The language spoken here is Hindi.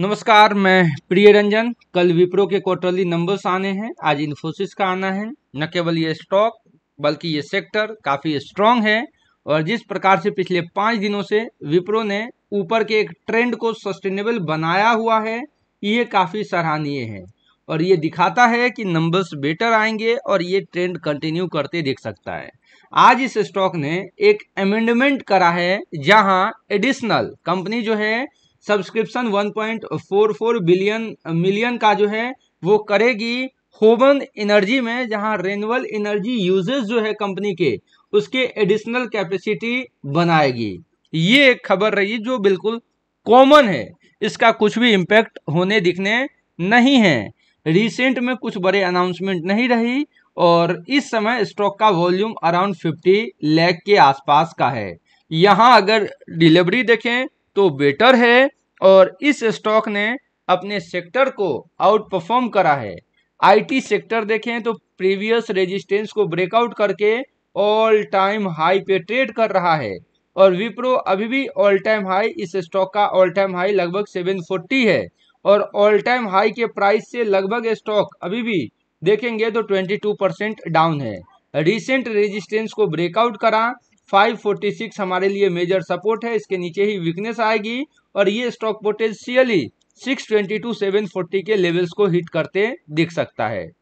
नमस्कार, मैं प्रिय रंजन। कल विप्रो के क्वार्टरली नंबर्स आने हैं। आज इन्फोसिस का आना है। न केवल ये स्टॉक, बल्कि ये सेक्टर काफ़ी स्ट्रांग है। और जिस प्रकार से पिछले पाँच दिनों से विप्रो ने ऊपर के एक ट्रेंड को सस्टेनेबल बनाया हुआ है, ये काफ़ी सराहनीय है। और ये दिखाता है कि नंबर्स बेटर आएँगे और ये ट्रेंड कंटिन्यू करते देख सकता है। आज इस स्टॉक ने एक अमेंडमेंट करा है, जहाँ एडिशनल कंपनी जो है सब्सक्रिप्शन 1.44 बिलियन मिलियन का जो है, वो करेगी होवन एनर्जी में, जहाँ रेनवल एनर्जी यूजेस जो है कंपनी के, उसके एडिशनल कैपेसिटी बनाएगी। ये एक खबर रही जो बिल्कुल कॉमन है। इसका कुछ भी इम्पैक्ट होने दिखने नहीं है। रिसेंट में कुछ बड़े अनाउंसमेंट नहीं रही और इस समय स्टॉक का वॉल्यूम अराउंड 50 लाख के आसपास का है। यहाँ अगर डिलीवरी देखें तो बेटर है और इस स्टॉक ने अपने सेक्टर को आउट परफॉर्म करा है। आईटी सेक्टर देखें तो प्रीवियस रेजिस्टेंस को ब्रेकआउट करके ऑल टाइम हाई पे ट्रेड कर रहा है और विप्रो अभी भी ऑल टाइम हाई इस स्टॉक का ऑल टाइम हाई लगभग 740 है। और ऑल टाइम हाई के प्राइस से लगभग स्टॉक अभी भी देखेंगे तो 22 परसेंट डाउन है। रिसेंट रेजिस्टेंस को ब्रेकआउट करा। 546 हमारे लिए मेजर सपोर्ट है। इसके नीचे ही वीकनेस आएगी और ये स्टॉक पोटेंशियली 622 740 के लेवल्स को हिट करते दिख सकता है।